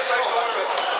Deus faz.